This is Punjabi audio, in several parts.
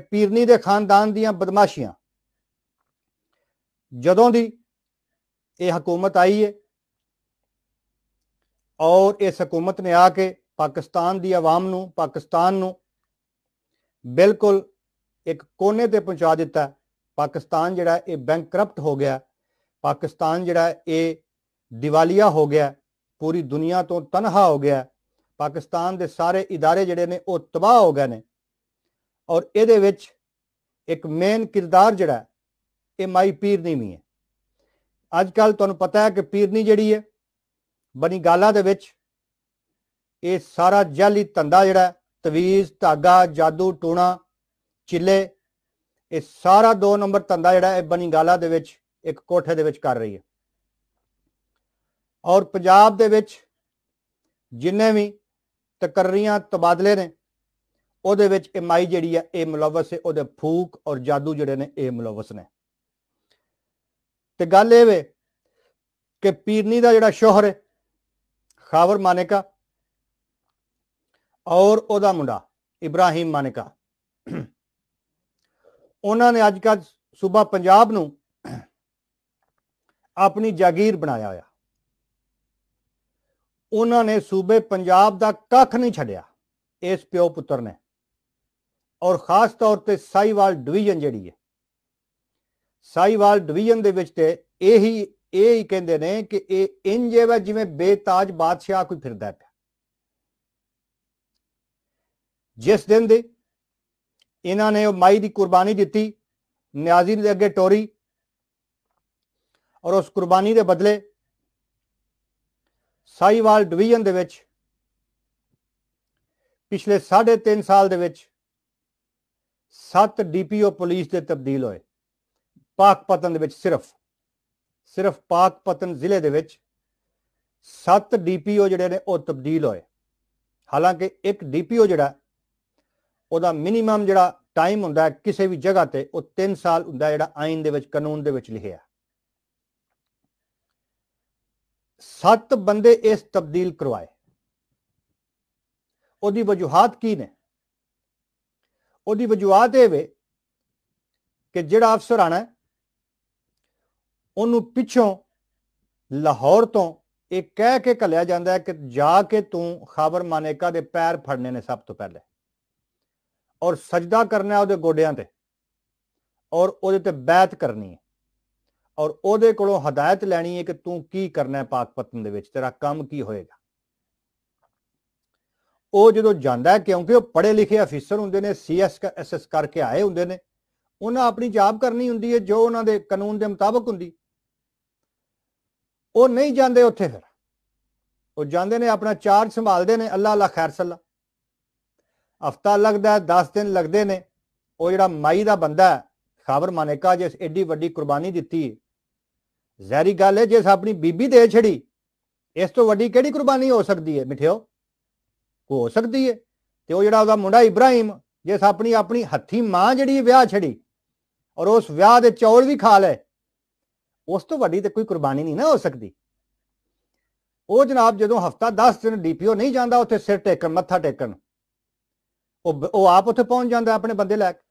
ਪੀਰਨੀ ਦੇ ਖਾਨਦਾਨ ਦੀਆਂ ਬਦਮਾਸ਼ੀਆਂ। ਜਦੋਂ ਦੀ ਇਹ ਹਕੂਮਤ ਆਈ ਹੈ ਔਰ ਇਸ ਹਕੂਮਤ ਨੇ ਆ ਕੇ ਪਾਕਿਸਤਾਨ ਦੀ ਆਵਾਮ ਨੂੰ, ਪਾਕਿਸਤਾਨ ਨੂੰ ਬਿਲਕੁਲ ਇੱਕ ਕੋਨੇ ਤੇ ਪਹੁੰਚਾ ਦਿੱਤਾ। ਪਾਕਿਸਤਾਨ ਜਿਹੜਾ ਇਹ ਬੈਂਕਰਪਟ ਹੋ ਗਿਆ, ਪਾਕਿਸਤਾਨ ਜਿਹੜਾ ਇਹ ਦਿਵਾਲੀਆ ਹੋ ਗਿਆ, ਪੂਰੀ ਦੁਨੀਆ ਤੋਂ ਤਨਹਾ ਹੋ ਗਿਆ, ਪਾਕਿਸਤਾਨ ਦੇ ਸਾਰੇ ਇਦਾਰੇ ਜਿਹੜੇ ਨੇ ਉਹ ਤਬਾਹ ਹੋ ਗਏ ਨੇ। ਔਰ ਇਹਦੇ ਵਿੱਚ ਇੱਕ ਮੇਨ ਕਿਰਦਾਰ ਜਿਹੜਾ ਇਹ ਮਾਈ ਪੀਰਨੀ ਵੀ ਹੈ। ਅੱਜ ਕੱਲ ਤੁਹਾਨੂੰ ਪਤਾ ਹੈ ਕਿ ਪੀਰਨੀ ਜਿਹੜੀ ਹੈ, ਬਣੀ ਗਾਲਾ ਦੇ ਵਿੱਚ, ਇਹ ਸਾਰਾ ਜਾਲੀ ਧੰਦਾ ਜਿਹੜਾ ਤਵੀਜ਼, ਧਾਗਾ, ਜਾਦੂ, ਟੂਣਾ, ਚਿੱਲੇ, ਇਹ ਸਾਰਾ 2 ਨੰਬਰ ਧੰਦਾ ਜਿਹੜਾ ਇਹ ਬਣੀ ਗਾਲਾ ਦੇ ਵਿੱਚ, ਇੱਕ ਕੋਠੇ ਦੇ ਵਿੱਚ ਕਰ ਰਹੀ ਹੈ। ਔਰ ਪੰਜਾਬ ਦੇ ਵਿੱਚ ਜਿੰਨੇ ਵੀ ਤਕਰਰੀਆਂ ਤਬਾਦਲੇ ਨੇ ਉਹਦੇ ਵਿੱਚ ਇਹ ਮਾਈ ਜਿਹੜੀ ਹੈ ਇਹ ਮੁਲਵਸ ਹੈ, ਉਹਦੇ ਫੂਕ ਔਰ ਜਾਦੂ ਜਿਹੜੇ ਨੇ, ਇਹ ਮੁਲਵਸ ਨੇ। ਤੇ ਗੱਲ ਇਹ ਵੇ ਕਿ ਪੀਰਨੀ ਦਾ ਜਿਹੜਾ ਸ਼ੋਹਰ ਹੈ, ਖਾਵਰ ਮਾਨਿਕਾ ਔਰ ਉਹਦਾ ਮੁੰਡਾ, ਇਬਰਾਹੀਮ ਮਾਨੇਕਾ। ਉਹਨਾਂ ਨੇ ਅੱਜ ਕੱਲ ਸੂਬਾ ਪੰਜਾਬ ਨੂੰ ਆਪਣੀ ਜਾਗੀਰ ਬਣਾਇਆ ਹੋਇਆ। ਉਹਨਾਂ ਨੇ ਸੂਬੇ ਪੰਜਾਬ ਦਾ ਕੱਖ ਨਹੀਂ ਛੱਡਿਆ। ਇਸ ਪਿਓ ਪੁੱਤਰ ਨੇ। ਔਰ ਖਾਸ ਤੌਰ ਤੇ ਸਾਈਵਾਲ ਡਿਵੀਜ਼ਨ ਜਿਹੜੀ ਹੈ, ਸਾਈਵਾਲ ਡਿਵੀਜ਼ਨ ਦੇ ਵਿੱਚ ਤੇ ਇਹੀ, ਇਹ ਹੀ ਕਹਿੰਦੇ ਨੇ ਕਿ ਇਹ ਇੰਜ ਹੈ ਜਿਵੇਂ ਬੇਤਾਜ ਬਾਦਸ਼ਾਹ ਕੋਈ ਫਿਰਦਾ ਪਿਆ। ਜਿਸ ਦਿਨ ਦੇ ਇਹਨਾਂ ਨੇ ਉਹ ਮਾਈ ਦੀ ਕੁਰਬਾਨੀ ਦਿੱਤੀ, ਨਿਆਜ਼ੀ ਦੇ ਅੱਗੇ ਟੋਰੀ ਔਰ ਉਸ ਕੁਰਬਾਨੀ ਦੇ ਬਦਲੇ ਸਾਈਵਾਲ ਡਿਵੀਜ਼ਨ ਦੇ ਵਿੱਚ ਪਿਛਲੇ 3.5 ਸਾਲ ਦੇ ਵਿੱਚ 7 ਡੀਪੀਓ ਪੁਲਿਸ ਦੇ ਤਬਦੀਲ ਹੋਏ। ਪਾਕਪਤਨ ਦੇ ਵਿੱਚ ਸਿਰਫ ਸਿਰਫ ਪਾਕਪਤਨ ਜ਼ਿਲ੍ਹੇ ਦੇ ਵਿੱਚ 7 ਡੀਪੀਓ ਜਿਹੜੇ ਨੇ ਉਹ ਤਬਦੀਲ ਹੋਏ। ਹਾਲਾਂਕਿ ਇੱਕ ਡੀਪੀਓ ਜਿਹੜਾ, ਉਹਦਾ ਮਿਨੀਮਮ ਜਿਹੜਾ ਟਾਈਮ ਹੁੰਦਾ ਕਿਸੇ ਵੀ ਜਗ੍ਹਾ ਤੇ, ਉਹ 3 ਸਾਲ ਹੁੰਦਾ ਜਿਹੜਾ ਆਇਨ ਦੇ ਵਿੱਚ, ਕਾਨੂੰਨ ਦੇ ਵਿੱਚ ਲਿਖਿਆ। ਸੱਤ ਬੰਦੇ ਇਸ ਤਬਦੀਲ ਕਰਵਾਏ। ਉਹਦੀ ਵਜੂਹਾਤ ਕੀ ਨੇ? ਉਹਦੀ ਵਜੂਆਤ ਇਹ ਵੇ ਕਿ ਜਿਹੜਾ ਅਫਸਰ ਆਣਾ ਉਹਨੂੰ ਪਿੱਛੋਂ ਲਾਹੌਰ ਤੋਂ ਇਹ ਕਹਿ ਕੇ ਘੱਲਿਆ ਜਾਂਦਾ ਹੈ ਕਿ ਜਾ ਕੇ ਤੂੰ ਖਾਬਰ ਮਾਨੇਕਾ ਦੇ ਪੈਰ ਫੜਨੇ ਨੇ ਸਭ ਤੋਂ ਪਹਿਲੇ ਔਰ ਸਜਦਾ ਕਰਨਾ ਉਹਦੇ ਗੋਡਿਆਂ ਤੇ ਔਰ ਉਹਦੇ ਤੇ ਬੈਤ ਕਰਨੀ ਹੈ ਔਰ ਉਹਦੇ ਕੋਲੋਂ ਹਦਾਇਤ ਲੈਣੀ ਹੈ ਕਿ ਤੂੰ ਕੀ ਕਰਨਾ ਹੈ ਪਾਕਪਤਨ ਦੇ ਵਿੱਚ, ਤੇਰਾ ਕੰਮ ਕੀ ਹੋਏਗਾ। ਉਹ ਜਦੋਂ ਜਾਂਦਾ ਕਿਉਂਕਿ ਉਹ ਪੜ੍ਹੇ ਲਿਖੇ ਅਫੀਸਰ ਹੁੰਦੇ ਨੇ ਸੀਐਸ ਐਸਐਸ ਕਰਕੇ ਆਏ ਹੁੰਦੇ ਨੇ, ਉਹਨਾਂ ਆਪਣੀ ਜਾਬ ਕਰਨੀ ਹੁੰਦੀ ਹੈ, ਜੋ ਉਹਨਾਂ ਦੇ ਕਾਨੂੰਨ ਦੇ ਮੁਤਾਬਕ ਹੁੰਦੀ। ਉਹ ਨਹੀਂ ਜਾਂਦੇ ਉੱਥੇ ਫਿਰ। ਉਹ ਜਾਂਦੇ ਨੇ, ਆਪਣਾ ਚਾਰਜ ਸੰਭਾਲਦੇ ਨੇ ਅੱਲਾ ਅੱਲਾ ਖੈਰ ਸੱਲਾ। ਹਫਤਾ ਲੱਗਦਾ 10 ਦਿਨ ਲੱਗਦੇ ਨੇ, ਉਹ ਜਿਹੜਾ ਮਾਈ ਦਾ ਬੰਦਾ ਹੈ, ਖਾਬਰ ਮਾਨੇਕਾ ਜਿਸ ਐਡੀ ਵੱਡੀ ਕੁਰਬਾਨੀ ਦਿੱਤੀ ਜ਼ਹਿਰੀ ਗੱਲ ਹੈ ਜਿਸ ਆਪਣੀ ਬੀਬੀ ਦੇ ਛੜੀ ਇਸ ਤੋਂ ਵੱਡੀ ਕਿਹੜੀ ਕੁਰਬਾਨੀ ਹੋ ਸਕਦੀ ਹੈ, ਮਿਠਿਓ? ਹੋ ਸਕਦੀ ਹੈ ਤੇ ਉਹ ਜਿਹੜਾ ਉਹਦਾ ਮੁੰਡਾ ਇਬਰਾਹੀਮ, ਜਿਸ ਆਪਣੀ ਆਪਣੀ ਹੱਥੀ ਮਾਂ ਜਿਹੜੀ ਵਿਆਹ ਛੜੀ ਔਰ ਉਸ ਵਿਆਹ ਦੇ ਚੌਲ ਵੀ ਖਾ ਲਏ, ਉਸ ਤੋਂ ਵੱਡੀ ਤੇ ਕੋਈ ਕੁਰਬਾਨੀ ਨਹੀਂ ਨਾ ਹੋ ਸਕਦੀ। ਉਹ ਜਨਾਬ ਜਦੋਂ ਹਫਤਾ 10 ਦਿਨ ਡੀਪੀਓ ਨਹੀਂ ਜਾਂਦਾ, ਉੱਥੇ ਸਿਰ ਟੇਕਣ, ਮੱਥਾ ਟੇਕਣ, ਉਹ ਉਹ ਆਪ ਉੱਥੇ ਪਹੁੰਚ ਜਾਂਦਾ ਆਪਣੇ ਬੰਦੇ ਲੈ ਕੇ।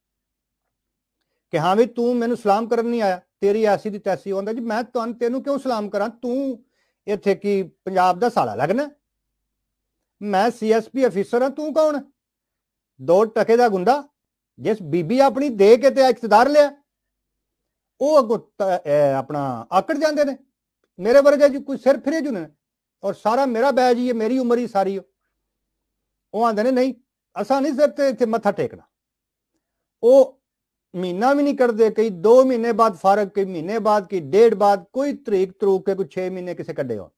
ਕਿ ਹਾਂ ਵੀ ਤੂੰ ਮੈਨੂੰ ਸਲਾਮ ਕਰਨ ਨਹੀਂ ਆਇਆ, ਤੇਰੀ ਐਸੀ ਦੀ ਤੈਸੀ ਹੁੰਦਾ ਜੀ, ਮੈਂ ਤੁਹਾਨੂੰ, ਤੈਨੂੰ ਕਿਉਂ ਸਲਾਮ ਕਰਾਂ? ਤੂੰ ਇੱਥੇ ਕੀ ਪੰਜਾਬ ਦਾ ਸਾਲਾ ਲੱਗਣਾ? ਮੈਂ ਸੀਐਸਪੀ ਅਫੀਸਰ ਹਾਂ, ਤੂੰ ਕੌਣ? ਦੋ ਟਕੇ ਦਾ ਗੁੰਡਾ, ਜਿਸ ਬੀਬੀ ਆਪਣੀ ਦੇ ਕੇ ਤੇ ਇਕਤਦਾਰ ਲਿਆ। ਉਹ ਅੱਗੋਂ ਆਪਣਾ ਆਕੜ ਜਾਂਦੇ ਨੇ। ਮੇਰੇ ਵਰਗੇ ਜੀ ਕੋਈ ਸਿਰ ਫਿਰੇ ਜੂ ਨੇ। ਔਰ ਸਾਰਾ ਮੇਰਾ ਬੈਜ ਹੀ ਹੈ, ਮੇਰੀ ਉਮਰ ਹੀ ਸਾਰੀ ਉਹ। ਆਂਦੇ ਨੇ, ਨਹੀਂ, ਅਸਾਂ ਨਹੀਂ ਸਿਰ ਤੇ ਇੱਥੇ ਮੱਥਾ ਟੇਕਣਾ। ਉਹ ਮਹੀਨਾ ਵੀ ਨਹੀਂ ਕਰਦੇ ਕਈ 2 ਮਹੀਨੇ ਬਾਅਦ ਫ਼ਰਕ ਕਈ ਮਹੀਨੇ ਬਾਅਦ ਕੀ ਡੇਢ ਬਾਅਦ, ਕੋਈ ਤਰੀਕ ਤਰੂਕ ਕੇ ਕੋਈ 6 ਮਹੀਨੇ ਕਿਸੇ ਕੱਢੇ ਹੋ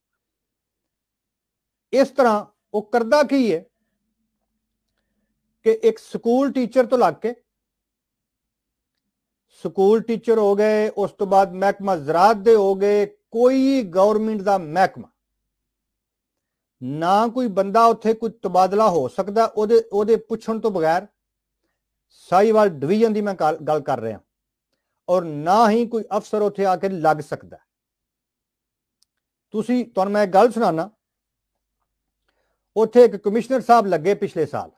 ਇਸ ਤਰ੍ਹਾਂ ਉਹ ਕਰਦਾ ਕੀ ਹੈ ਕਿ ਇੱਕ ਸਕੂਲ ਟੀਚਰ ਤੋਂ ਲੱਗ ਕੇ ਸਕੂਲ ਟੀਚਰ ਹੋ ਗਏ, ਉਸ ਤੋਂ ਬਾਅਦ ਮਹਿਕਮਾ ਜ਼ਰਾਤ ਦੇ ਹੋ ਗਏ, ਕੋਈ ਗਵਰਨਮੈਂਟ ਦਾ ਮਹਿਕਮਾ। ਨਾ ਕੋਈ ਬੰਦਾ ਉੱਥੇ ਕੋਈ ਤਬਾਦਲਾ ਹੋ ਸਕਦਾ, ਉਹਦੇ ਉਹਦੇ ਪੁੱਛਣ ਤੋਂ ਬਗੈਰ ਸਾਈਵਾਲ ਡਿਵੀਜ਼ਨ ਦੀ ਮੈਂ ਗੱਲ ਕਰ ਰਿਹਾ। ਔਰ ਨਾ ਹੀ ਕੋਈ ਅਫਸਰ ਉੱਥੇ ਆ ਕੇ ਲੱਗ ਸਕਦਾ। ਤੁਸੀਂ, ਤੁਹਾਨੂੰ ਮੈਂ ਇੱਕ ਗੱਲ ਸੁਣਾਣਾ ਉੱਥੇ ਇੱਕ ਕਮਿਸ਼ਨਰ ਸਾਹਿਬ ਲੱਗੇ ਪਿਛਲੇ ਸਾਲ।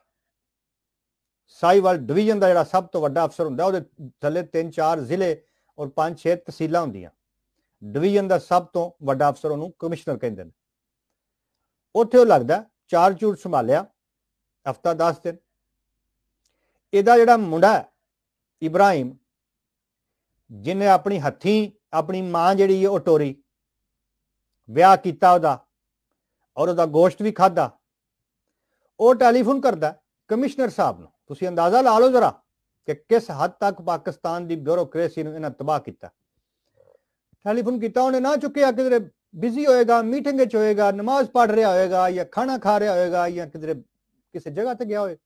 ਸਾਈਵਾਲ ਡਿਵੀਜ਼ਨ ਦਾ ਜਿਹੜਾ ਸਭ ਤੋਂ ਵੱਡਾ ਅਫਸਰ ਹੁੰਦਾ, ਉਹਦੇ ਥੱਲੇ 3-4 ਜ਼ਿਲ੍ਹੇ ਔਰ 5-6 ਤਹਿਸੀਲਾਂ ਹੁੰਦੀਆਂ। ਡਿਵੀਜ਼ਨ ਦਾ ਸਭ ਤੋਂ ਵੱਡਾ ਅਫਸਰ ਉਹਨੂੰ ਕਮਿਸ਼ਨਰ ਕਹਿੰਦੇ ਨੇ। ਉੱਥੇ ਉਹ ਲੱਗਦਾ, ਚਾਰ ਚੂਰ ਸੰਭਾਲਿਆ, ਹਫਤਾ 10 ਦਿਨ। ਇਹਦਾ ਜਿਹੜਾ ਮੁੰਡਾ ਇਬਰਾਹਿਮ ਜਿਨੇ ਆਪਣੀ ਹੱਥੀਂ, ਆਪਣੀ ਮਾਂ ਜਿਹੜੀ ਉਹ ਟੋਰੀ, ਵਿਆਹ ਕੀਤਾ ਉਹਦਾ ਔਰ ਉਹਦਾ ਗੋਸ਼ਟ ਵੀ ਖਾਦਾ ਉਹ ਟੈਲੀਫੋਨ ਕਰਦਾ ਕਮਿਸ਼ਨਰ ਸਾਹਿਬ ਨੂੰ। ਤੁਸੀਂ ਅੰਦਾਜ਼ਾ ਲਾ ਲਓ ਜ਼ਰਾ ਕਿ ਕਿਸ ਹੱਦ ਤੱਕ ਪਾਕਿਸਤਾਨ ਦੀ ਬਿਊਰੋਕ੍ਰੇਸੀ ਨੂੰ ਇਹਨਾਂ ਤਬਾਹ ਕੀਤਾ। ਟੈਲੀਫੋਨ ਕੀਤਾ, ਉਹਨੇ ਨਾ ਚੁੱਕਿਆ ਕਿਧਰੇ ਬਿਜ਼ੀ ਹੋਏਗਾ, ਮੀਟਿੰਗ ਵਿੱਚ ਹੋਏਗਾ, ਨਮਾਜ਼ ਪੜ੍ਹ ਰਿਹਾ ਹੋਏਗਾ ਜਾਂ ਖਾਣਾ ਖਾ ਰਿਹਾ ਹੋਏਗਾ ਜਾਂ ਕਿਧਰੇ ਕਿਸੇ ਜਗ੍ਹਾ ਤੇ ਗਿਆ ਹੋਏ।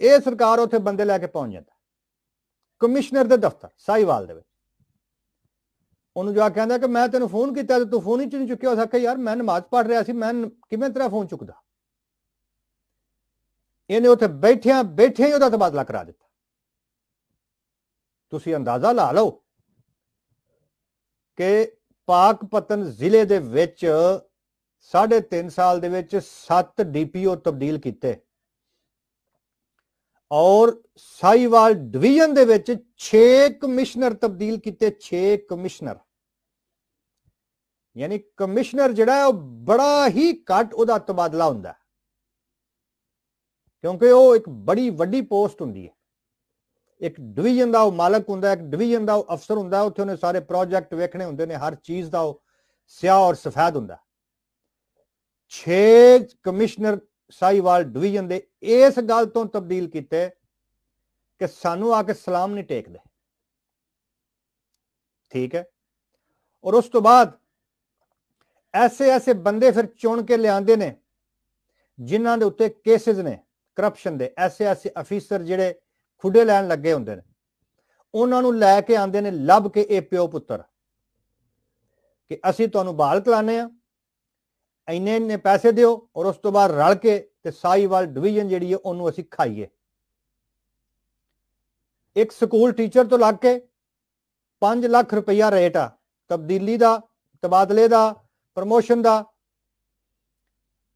ਇਹ ਸਰਕਾਰ ਉੱਥੇ ਬੰਦੇ ਲੈ ਕੇ ਪਹੁੰਚ ਜਾਂਦਾ। ਕਮਿਸ਼ਨਰ ਦੇ ਦਫ਼ਤਰ ਸਾਈਵਾਲ ਦੇ ਵਿੱਚ। ਉਹਨੂੰ ਜਾ ਕਹਿੰਦਾ ਕਿ ਮੈਂ ਤੈਨੂੰ ਫੋਨ ਕੀਤਾ ਤੇ ਤੂੰ ਫੋਨ ਹੀ ਨਹੀਂ ਚੁੱਕਿਆ। ਹੋ ਸਕਦਾ ਯਾਰ ਮੈਂ ਨਮਾਜ਼ ਪੜ੍ਹ ਰਿਹਾ ਸੀ, ਮੈਂ ਕਿਵੇਂ ਤੇਰਾ ਫੋਨ ਚੁੱਕਦਾ? ਇਹਨੇ ਉੱਥੇ ਬੈਠਿਆਂ ਬੈਠਿਆਂ ਹੀ ਉਹਦਾ ਤਬਾਦਲਾ ਕਰਾ ਦਿੱਤਾ। ਤੁਸੀਂ ਅੰਦਾਜ਼ਾ ਲਾ ਲਓ ਕਿ ਪਾਕ ਪਤਨ ਜ਼ਿਲ੍ਹੇ ਦੇ ਵਿੱਚ 3.5 ਸਾਲ ਦੇ ਵਿੱਚ 7 ਡੀਪੀਓ ਤਬਦੀਲ ਕੀਤੇ ਔਰ ਸਾਈਵਾਲ ਡਿਵੀਜ਼ਨ ਦੇ ਵਿੱਚ 6 ਕਮਿਸ਼ਨਰ ਤਬਦੀਲ ਕੀਤੇ 6 ਕਮਿਸ਼ਨਰ। ਯਾਨੀ ਕਮਿਸ਼ਨਰ ਜਿਹੜਾ ਉਹ ਬੜਾ ਹੀ ਘੱਟ ਉਹਦਾ ਤਬਾਦਲਾ ਹੁੰਦਾ। ਕਿਉਂਕਿ ਉਹ ਇੱਕ ਬੜੀ ਵੱਡੀ ਪੋਸਟ ਹੁੰਦੀ ਹੈ। ਇੱਕ ਡਿਵੀਜ਼ਨ ਦਾ ਉਹ ਮਾਲਕ ਹੁੰਦਾ ਇੱਕ ਡਿਵੀਜ਼ਨ ਦਾ ਉਹ ਅਫਸਰ ਹੁੰਦਾ ਉੱਥੇ ਉਹਨੇ ਸਾਰੇ ਪ੍ਰੋਜੈਕਟ ਵੇਖਣੇ ਹੁੰਦੇ ਨੇ, ਹਰ ਚੀਜ਼ ਦਾ ਉਹ ਸਿਆਹ ਔਰ ਸਫੈਦ ਹੁੰਦਾ 6 ਕਮਿਸ਼ਨਰ ਸਾਈਵਾਲ ਡਿਵੀਜ਼ਨ ਦੇ ਇਸ ਗੱਲ ਤੋਂ ਤਬਦੀਲ ਕੀਤੇ ਕਿ ਸਾਨੂੰ ਆ ਕੇ ਸਲਾਮ ਨਹੀਂ ਟੇਕਦੇ। ਠੀਕ ਹੈ। ਔਰ ਉਸ ਤੋਂ ਬਾਅਦ ਐਸੇ ਐਸੇ ਬੰਦੇ ਫਿਰ ਚੁਣ ਕੇ ਲਿਆਂਦੇ ਨੇ, ਜਿਨ੍ਹਾਂ ਦੇ ਉੱਤੇ ਕੇਸਿਸ ਨੇ। ਕਰਪਸ਼ਨ ਦੇ ਐਸੇ ਐਸੇ ਅਫੀਸਰ ਜਿਹੜੇ ਖੁੱਡੇ ਲੈਣ ਲੱਗੇ ਹੁੰਦੇ ਨੇ, ਉਹਨਾਂ ਨੂੰ ਲੈ ਕੇ ਆਂਦੇ ਨੇ ਲੱਭ ਕੇ ਇਹ ਪਿਓ ਪੁੱਤਰ ਕਿ ਅਸੀਂ ਤੁਹਾਨੂੰ ਬਹਾਲ ਕਰਾਣੇ ਆ ਇੰਨੇ ਇੰਨੇ ਪੈਸੇ ਦਿਓ ਔਰ ਉਸ ਤੋਂ ਬਾਅਦ ਰਲ ਕੇ ਤੇ ਸਾਈਵਾਲ ਡਿਵੀਜ਼ਨ ਜਿਹੜੀ ਹੈ ਉਹਨੂੰ ਅਸੀਂ ਖਾਈਏ। ਇੱਕ ਸਕੂਲ ਟੀਚਰ ਤੋਂ ਲੱਗ ਕੇ 5 ਲੱਖ ਰੁਪਈਆ ਰੇਟ ਆ, ਤਬਦੀਲੀ ਦਾ, ਤਬਾਦਲੇ ਦਾ ਪ੍ਰਮੋਸ਼ਨ ਦਾ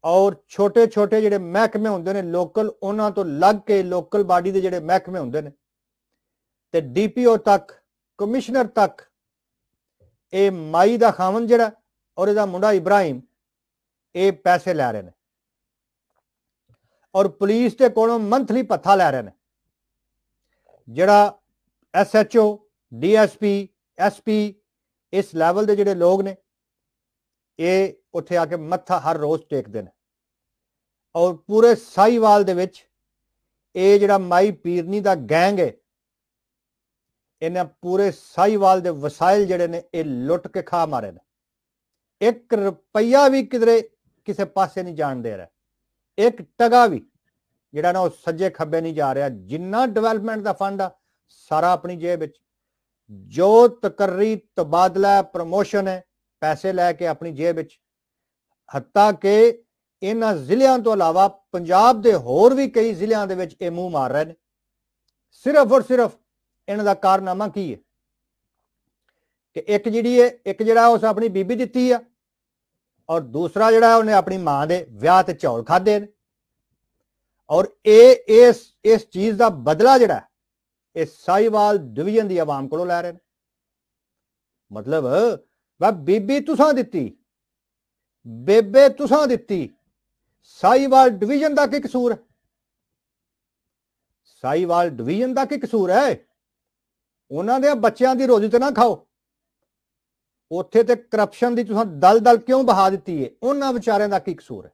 ਔਰ ਛੋਟੇ ਛੋਟੇ ਜਿਹੜੇ ਮਹਿਕਮੇ ਹੁੰਦੇ ਨੇ ਲੋਕਲ, ਉਹਨਾਂ ਤੋਂ ਲੱਗ ਕੇ ਲੋਕਲ ਬਾਡੀ ਦੇ ਜਿਹੜੇ ਮਹਿਕਮੇ ਹੁੰਦੇ ਨੇ। ਤੇ ਡੀਪੀਓ ਤੱਕ, ਕਮਿਸ਼ਨਰ ਤੱਕ, ਇਹ ਮਾਈ ਦਾ ਖਾਵਨ ਜਿਹੜਾ ਔਰ ਇਹਦਾ ਮੁੰਡਾ ਇਬਰਾਹਿਮ, ਇਹ ਪੈਸੇ ਲੈ ਰਹੇ ਨੇ। ਔਰ ਪੁਲਿਸ ਦੇ ਕੋਲੋਂ ਮੰਥਲੀ ਪੱਥਾ ਲੈ ਰਹੇ ਨੇ। ਜਿਹੜਾ ਐਸਐਚਓ ਡੀਐਸਪੀ ਐਸਪੀ ਇਸ ਲੈਵਲ ਦੇ ਜਿਹੜੇ ਲੋਕ ਨੇ, ਇਹ ਉੱਥੇ ਆ ਕੇ ਮੱਥਾ ਹਰ ਰੋਜ਼ ਟੇਕਦੇ ਨੇ। ਔਰ ਪੂਰੇ ਸਾਈਵਾਲ ਦੇ ਵਿੱਚ ਇਹ ਜਿਹੜਾ ਮਾਈ ਪੀਰਨੀ ਦਾ ਗੈਂਗ ਹੈ, ਇਹਨੇ ਪੂਰੇ ਸਾਈਵਾਲ ਦੇ ਵਸਾਇਲ ਜਿਹੜੇ ਨੇ ਇਹ ਲੁੱਟ ਕੇ ਖਾ ਮਾਰੇ ਨੇ। 1 ਰੁਪਈਆ ਵੀ ਕਿਧਰੇ ਕਿਸੇ ਪਾਸੇ ਨਹੀਂ ਜਾਣ ਦੇ ਰਿਹਾ। ਇੱਕ ਟਗਾ ਵੀ ਜਿਹੜਾ ਨਾ ਉਹ ਸੱਜੇ ਖੱਬੇ ਨਹੀਂ ਜਾ ਰਿਹਾ। ਜਿੰਨਾ ਡਿਵੈਲਪਮੈਂਟ ਦਾ ਫੰਡ ਆ, ਸਾਰਾ ਆਪਣੀ ਜੇਬ ਵਿੱਚ। ਜੋ ਤਕਰਰੀ ਤਬਾਦਲਾ, ਪ੍ਰਮੋਸ਼ਨ ਹੈ, ਪੈਸੇ ਲੈ ਕੇ ਆਪਣੀ ਜੇਬ ਵਿੱਚ। ਹੱਤਾ ਕਿ ਇਹਨਾਂ ਜ਼ਿਲ੍ਹਿਆਂ ਤੋਂ ਇਲਾਵਾ ਪੰਜਾਬ ਦੇ ਹੋਰ ਵੀ ਕਈ ਜ਼ਿਲ੍ਹਿਆਂ ਦੇ ਵਿੱਚ ਇਹ ਮੂੰਹ ਮਾਰ ਰਹੇ ਨੇ। ਸਿਰਫ ਔਰ ਸਿਰਫ ਇਹਨਾਂ ਦਾ ਕਾਰਨਾਮਾ ਕੀ ਹੈ? ਕਿ ਇੱਕ ਜਿਹੜੀ ਹੈ ਇੱਕ ਜਿਹੜਾ ਉਸ ਆਪਣੀ ਬੀਬੀ ਦਿੱਤੀ ਆ ਔਰ ਦੂਸਰਾ ਜਿਹੜਾ ਉਹਨੇ ਆਪਣੀ ਮਾਂ ਦੇ ਵਿਆਹ ਤੇ ਚੌਲ ਖਾਦੇ ਨੇ। ਔਰ ਇਹ, ਇਸ ਇਸ ਚੀਜ਼ ਦਾ ਬਦਲਾ ਜਿਹੜਾ ਇਹ ਸਾਈਵਾਲ ਡਿਵੀਜ਼ਨ ਦੀ ਆਵਾਮ ਕੋਲੋਂ ਲੈ ਰਹੇ ਨੇ। ਮਤਲਬ, ਵਾ ਬੀਬੀ ਤੁਸਾਂ ਦਿੱਤੀ, ਬੇਬੇ ਤੁਸਾਂ ਦਿੱਤੀ ਸਾਈਵਾਲ ਡਿਵੀਜ਼ਨ ਦਾ ਕੀ ਕਸੂਰ ਹੈ? ਸਾਈਵਾਲ ਡਿਵੀਜ਼ਨ ਦਾ ਕੀ ਕਸੂਰ ਹੈ? ਉਹਨਾਂ ਦੇ ਬੱਚਿਆਂ ਦੀ ਰੋਜ਼ੀ ਤੇ ਨਾ ਖਾਓ। ਉੱਥੇ ਤੇ ਕਰਪਸ਼ਨ ਦੀ ਤੁਸੀਂ ਦਲ-ਦਲ ਕਿਉਂ ਬਹਾ ਦਿੱਤੀ ਹੈ ਉਹਨਾਂ ਵਿਚਾਰਿਆਂ ਦਾ ਕੀ ਕਸੂਰ ਹੈ?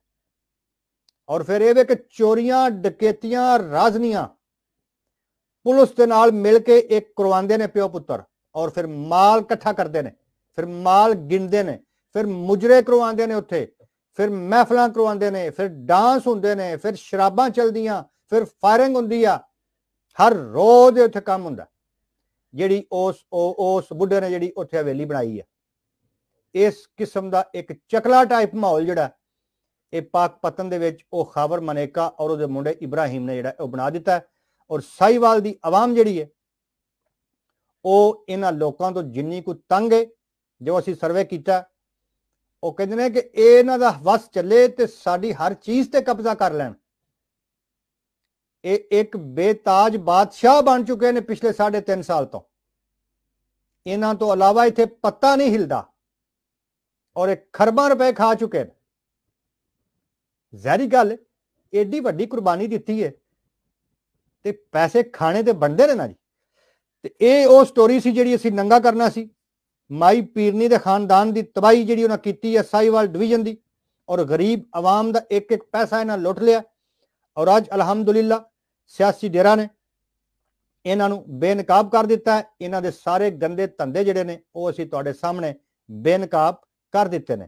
ਔਰ ਫਿਰ ਇਹ ਵੇ ਕਿ ਚੋਰੀਆਂ, ਡਕੈਤੀਆਂ, ਰਾਜ਼ਨੀਆਂ, ਪੁਲਿਸ ਦੇ ਨਾਲ ਮਿਲ ਕੇ ਇੱਕ ਕਰਵਾਉਂਦੇ ਨੇ ਪਿਓ ਪੁੱਤਰ, ਔਰ ਫਿਰ ਮਾਲ ਇਕੱਠਾ ਕਰਦੇ ਨੇ, ਫਿਰ ਮਾਲ ਗਿਣਦੇ ਨੇ, ਫਿਰ ਮੁਜਰੇ ਕਰਵਾਉਂਦੇ ਨੇ ਉੱਥੇ ਫਿਰ ਮਹਿਫਲਾਂ ਕਰਵਾਉਂਦੇ ਨੇ, ਫਿਰ ਡਾਂਸ ਹੁੰਦੇ ਨੇ, ਫਿਰ ਸ਼ਰਾਬਾਂ ਚਲਦੀਆਂ, ਫਿਰ ਫਾਇਰਿੰਗ ਹੁੰਦੀ ਆ। ਹਰ ਰੋਜ਼ ਉੱਥੇ ਕੰਮ ਹੁੰਦਾ। ਜਿਹੜੀ ਉਸ ਉਸ ਬੁੱਢੇ ਨੇ ਜਿਹੜੀ ਉੱਥੇ ਹਵੇਲੀ ਬਣਾਈ ਹੈ ਇਸ ਕਿਸਮ ਦਾ ਇੱਕ ਚਕਲਾ ਟਾਈਪ ਮਾਹੌਲ ਜਿਹੜਾ, ਇਹ ਪਾਕ ਪਤਨ ਦੇ ਵਿੱਚ ਉਹ ਖਬਰ ਮਨੇਕਾ ਔਰ ਉਹਦੇ ਮੁੰਡੇ ਇਬਰਾਹਿਮ ਨੇ ਜਿਹੜਾ ਉਹ ਬਣਾ ਦਿੱਤਾ। ਔਰ ਸਾਈਵਾਲ ਦੀ ਆਵਾਮ ਜਿਹੜੀ ਹੈ, ਉਹ ਇਹਨਾਂ ਲੋਕਾਂ ਤੋਂ ਜਿੰਨੀ ਕੋ ਤੰਗ ਹੈ, ਜੋ ਅਸੀਂ ਸਰਵੇ ਕੀਤਾ ਉਹ ਕਹਿੰਦੇ ਨੇ ਕਿ ਇਹ ਇਹਨਾਂ ਦਾ ਵਸ ਚੱਲੇ ਤੇ ਸਾਡੀ ਹਰ ਚੀਜ਼ ਤੇ ਕਬਜ਼ਾ ਕਰ ਲੈਣ। ਇਹ ਇੱਕ ਬੇਤਾਜ ਬਾਦਸ਼ਾਹ ਬਣ ਚੁੱਕੇ ਨੇ ਪਿਛਲੇ 3.5 ਸਾਲ ਤੋਂ। ਇਹਨਾਂ ਤੋਂ ਇਲਾਵਾ ਇੱਥੇ ਪੱਤਾ ਨਹੀਂ ਹਿਲਦਾ ਔਰ ਇਹ ਖਰਬਾਂ ਰੁਪਏ ਖਾ ਚੁੱਕੇ ਨੇ। ਜ਼ਹਿਰੀ ਗੱਲ, ਏਡੀ ਵੱਡੀ ਕੁਰਬਾਨੀ ਦਿੱਤੀ ਹੈ ਤੇ ਪੈਸੇ ਖਾਣੇ ਤੇ ਬਣਦੇ ਨੇ ਨਾ ਜੀ। ਤੇ ਇਹ ਉਹ ਸਟੋਰੀ ਸੀ ਜਿਹੜੀ ਅਸੀਂ ਨੰਗਾ ਕਰਨਾ ਸੀ। ਮਾਈ ਪੀਰਨੀ ਦੇ ਖਾਨਦਾਨ ਦੀ ਤਬਾਹੀ ਜਿਹੜੀ ਉਹਨਾਂ ਕੀਤੀ ਹੈ ਸਾਈਵਾਲ ਡਿਵੀਜ਼ਨ ਦੀ, ਔਰ ਗਰੀਬ ਆਵਾਮ ਦਾ ਇੱਕ ਇੱਕ ਪੈਸਾ ਇਹਨਾਂ ਲੁੱਟ ਲਿਆ। ਔਰ ਅੱਜ ਅਲਹਮਦੁਲਿਲਾ ਸਿਆਸੀ ਡੇਰਾ ਨੇ ਇਹਨਾਂ ਨੂੰ ਬੇਨਕਾਬ ਕਰ ਦਿੱਤਾ ਹੈ। ਇਹਨਾਂ ਦੇ ਸਾਰੇ ਗੰਦੇ ਧੰਦੇ ਜਿਹੜੇ ਨੇ ਉਹ ਅਸੀਂ ਤੁਹਾਡੇ ਸਾਹਮਣੇ ਬੇਨਕਾਬ ਕਰ ਦਿੱਤੇ ਨੇ।